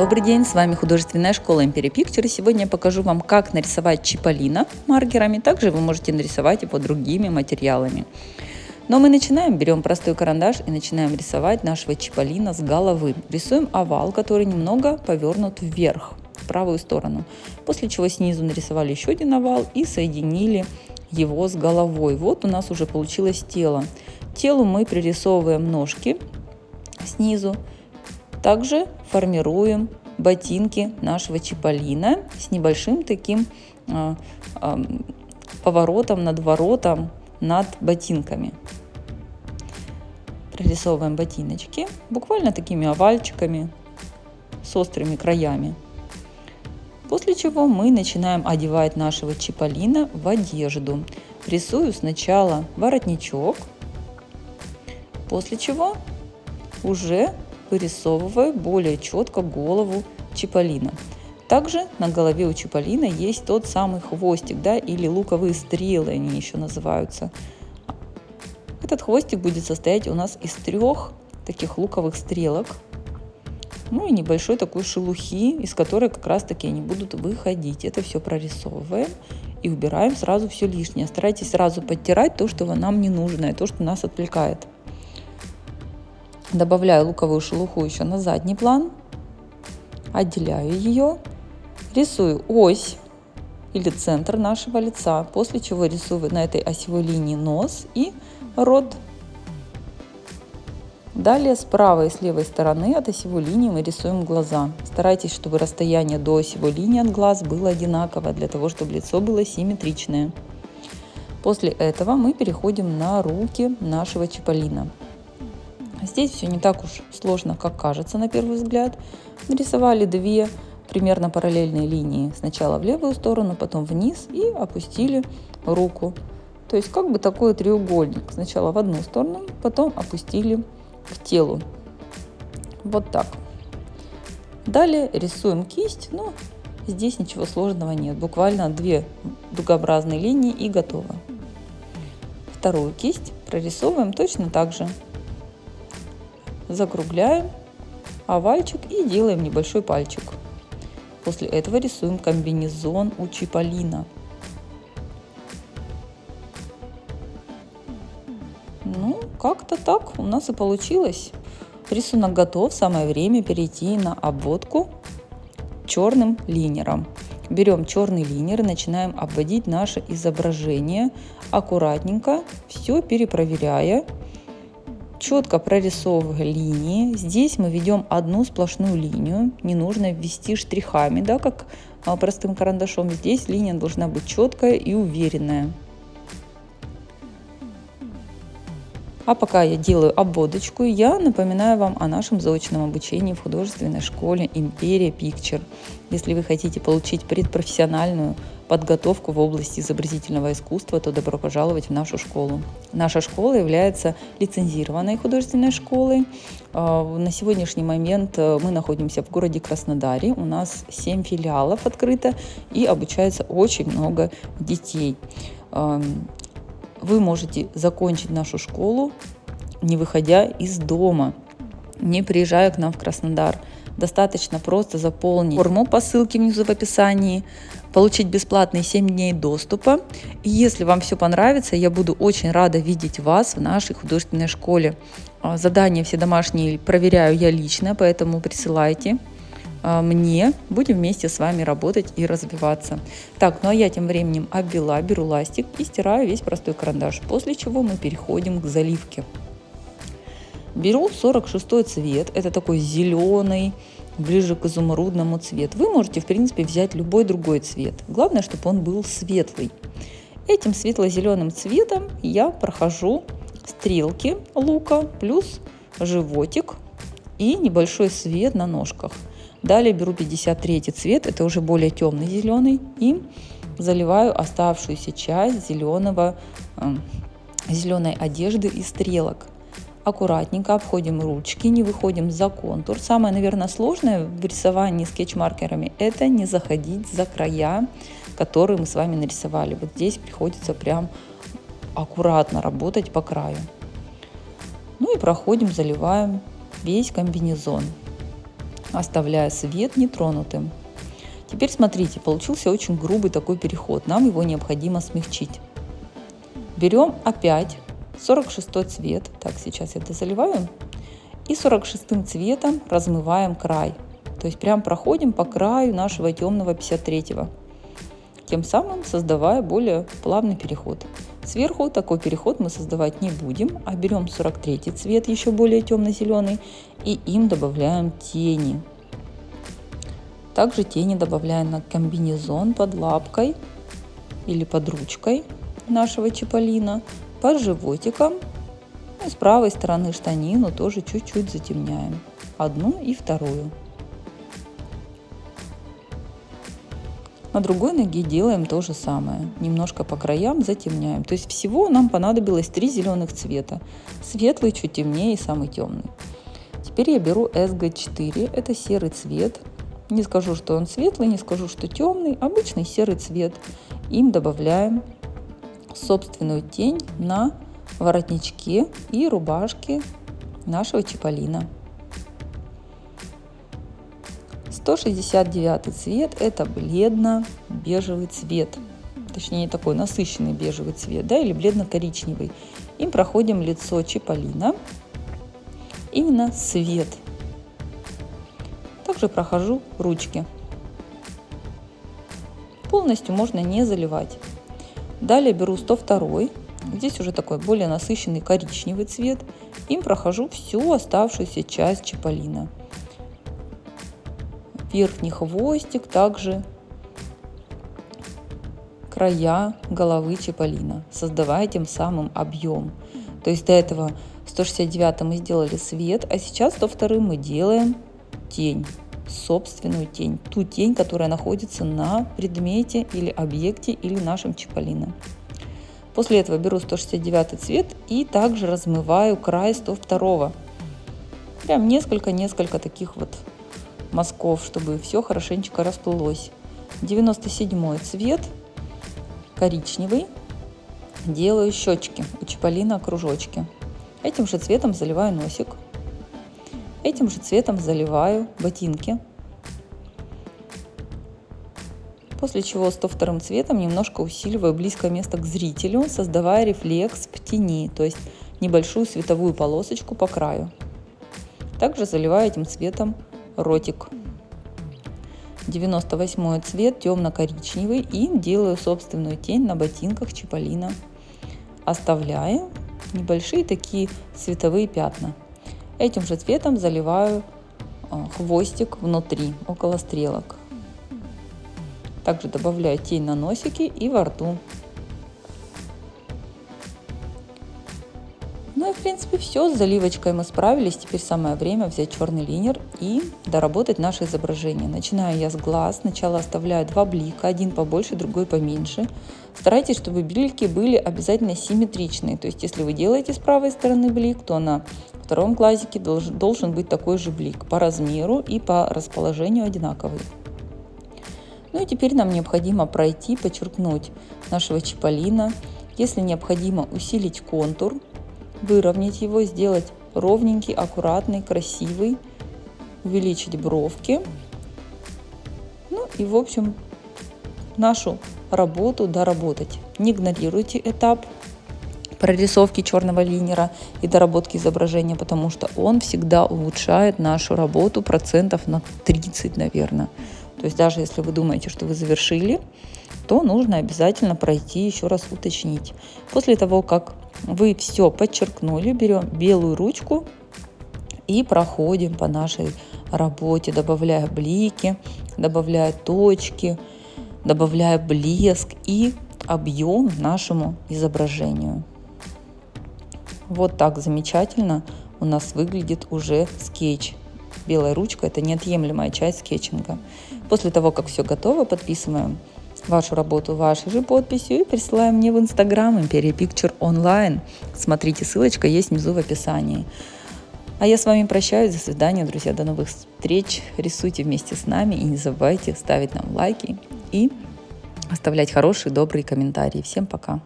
Добрый день, с вами художественная школа Imperia Picture. Сегодня я покажу вам, как нарисовать чиполлино маркерами. Также вы можете нарисовать его другими материалами. Но мы начинаем, берем простой карандаш и начинаем рисовать нашего чиполлино с головы. Рисуем овал, который немного повернут вверх, в правую сторону. После чего снизу нарисовали еще один овал и соединили его с головой. Вот у нас уже получилось тело. Телу мы пририсовываем ножки снизу. Также формируем ботинки нашего чиполлина с небольшим таким э, э, поворотом, надворотом над ботинками. Прорисовываем ботиночки буквально такими овальчиками с острыми краями. После чего мы начинаем одевать нашего чиполлина в одежду. Рисую сначала воротничок, после чего уже вырисовываю более четко голову чиполлина. Также на голове у чиполлина есть тот самый хвостик, да, или луковые стрелы они еще называются. Этот хвостик будет состоять у нас из трех таких луковых стрелок, ну и небольшой такой шелухи, из которой как раз таки они будут выходить. Это все прорисовываем и убираем сразу все лишнее. Старайтесь сразу подтирать то, что нам не нужно, и то, что нас отвлекает. Добавляю луковую шелуху еще на задний план, отделяю ее, рисую ось или центр нашего лица, после чего рисую на этой осевой линии нос и рот. Далее с правой и с левой стороны от осевой линии мы рисуем глаза. Старайтесь, чтобы расстояние до осевой линии от глаз было одинаковое, для того, чтобы лицо было симметричное. После этого мы переходим на руки нашего чиполлина. Здесь все не так уж сложно, как кажется на первый взгляд. Нарисовали две примерно параллельные линии. Сначала в левую сторону, потом вниз и опустили руку. То есть как бы такой треугольник. Сначала в одну сторону, потом опустили к телу. Вот так. Далее рисуем кисть. Ну, здесь ничего сложного нет. Буквально две дугообразные линии и готово. Вторую кисть прорисовываем точно так же закругляем овальчик и делаем небольшой пальчик. После этого рисуем комбинезон у Чиполлина. Ну, как-то так у нас и получилось. Рисунок готов, самое время перейти на обводку черным линером. Берем черный линер и начинаем обводить наше изображение аккуратненько, все перепроверяя четко прорисовывая линии. Здесь мы ведем одну сплошную линию. Не нужно ввести штрихами, да, как а, простым карандашом. Здесь линия должна быть четкая и уверенная. А пока я делаю обводочку, я напоминаю вам о нашем заочном обучении в художественной школе Империя Picture. Если вы хотите получить предпрофессиональную подготовку в области изобразительного искусства, то добро пожаловать в нашу школу. Наша школа является лицензированной художественной школой. А, на сегодняшний момент э, мы находимся в городе Краснодаре. У нас 7 филиалов открыто и обучается очень много детей вы можете закончить нашу школу, не выходя из дома, не приезжая к нам в Краснодар. Достаточно просто заполнить форму по ссылке внизу в описании, получить бесплатные 7 дней доступа. И если вам все понравится, я буду очень рада видеть вас в нашей художественной школе. А, задания все домашние проверяю я лично, поэтому присылайте. А, мне. Будем вместе с вами работать и развиваться. Так, ну а я тем временем обвела, беру ластик и стираю весь простой карандаш. После чего мы переходим к заливке. Беру 46 цвет, это такой зеленый, ближе к изумрудному цвету. Вы можете, в принципе, взять любой другой цвет. Главное, чтобы он был светлый. Этим светло-зеленым цветом я прохожу стрелки лука плюс животик и небольшой свет на ножках. Далее беру 53 цвет, это уже более темный зеленый, и заливаю оставшуюся часть зеленого, э, зеленой одежды и стрелок. Аккуратненько обходим ручки, не выходим за контур. Самое, наверное, сложное в рисовании скетч-маркерами – это не заходить за края, которые мы с вами нарисовали. Вот здесь приходится прям аккуратно работать по краю. Ну и проходим, заливаем весь комбинезон. оставляя свет нетронутым. Теперь смотрите, получился очень грубый такой переход. Нам его необходимо смягчить. Берем опять 46 цвет. Так, сейчас я это заливаю. И 46 цветом размываем край. То есть прям проходим по краю нашего темного 53-го. Тем самым создавая более плавный переход. Сверху такой переход мы создавать не будем, а берем 43 цвет, еще более темно-зеленый, и им добавляем тени. Также тени добавляем на комбинезон под лапкой или под ручкой нашего чиполлина, под животиком. И с правой стороны штанину тоже чуть-чуть затемняем. Одну и вторую. На другой ноге делаем то же самое. Немножко по краям затемняем. То есть всего нам понадобилось три зеленых цвета. Светлый, чуть темнее и самый темный. Теперь я беру SG4. Это серый цвет. Не скажу, что он светлый, не скажу, что темный. Обычный серый цвет. Им добавляем собственную тень на воротничке и рубашке нашего чиполлина. 169 цвет – это бледно-бежевый цвет. Точнее, такой насыщенный бежевый цвет, да, или бледно-коричневый. Им проходим лицо чиполлина, именно свет. Также прохожу ручки. Полностью можно не заливать. Далее беру 102 Здесь уже такой более насыщенный коричневый цвет. Им прохожу всю оставшуюся часть чиполлина верхний хвостик, также. Края головы чиполлина, создавая тем самым объем. То есть до этого 169 мы сделали свет, а сейчас 102 мы делаем тень, собственную тень, ту тень, которая находится на предмете или объекте или нашем чиполлино. После этого беру 169 цвет и также размываю край 102. Прям несколько-несколько таких вот мазков, чтобы все хорошенечко расплылось. 97 цвет, коричневый. Делаю щечки у чиполлина кружочки. Этим же цветом заливаю носик. Этим же цветом заливаю ботинки. После чего 102 цветом немножко усиливаю близкое место к зрителю, создавая рефлекс в тени, то есть небольшую световую полосочку по краю. Также заливаю этим цветом ротик. 98 цвет темно-коричневый и делаю собственную тень на ботинках Чиполлино, оставляя небольшие такие световые пятна. Этим же цветом заливаю а, хвостик внутри, около стрелок. Также добавляю тень на носике и во рту. Ну и в принципе все, с заливочкой мы справились. Теперь самое время взять черный линер и доработать наше изображение. Начинаю я с глаз. Сначала оставляю два блика, один побольше, другой поменьше. Старайтесь, чтобы блики были обязательно симметричные. То есть если вы делаете с правой стороны блик, то на втором глазике должен, должен быть такой же блик по размеру и по расположению одинаковый. Ну и теперь нам необходимо пройти, подчеркнуть нашего чиполлина. Если необходимо усилить контур, выровнять его, сделать ровненький, аккуратный, красивый, увеличить бровки. Ну и в общем нашу работу доработать. Не игнорируйте этап прорисовки черного линера и доработки изображения, потому что он всегда улучшает нашу работу процентов на 30, наверное. То есть даже если вы думаете, что вы завершили, то нужно обязательно пройти, еще раз уточнить. После того, как вы все подчеркнули, берем белую ручку и проходим по нашей работе, добавляя блики, добавляя точки, добавляя блеск и объем нашему изображению. Вот так замечательно у нас выглядит уже скетч. Белая ручка – это неотъемлемая часть скетчинга. После того, как все готово, подписываем вашу работу вашей же подписью и присылаем мне в Инстаграм Империя Picture онлайн. Смотрите, ссылочка есть внизу в описании. А я с вами прощаюсь. До свидания, друзья. До новых встреч. Рисуйте вместе с нами и не забывайте ставить нам лайки и оставлять хорошие, добрые комментарии. Всем пока.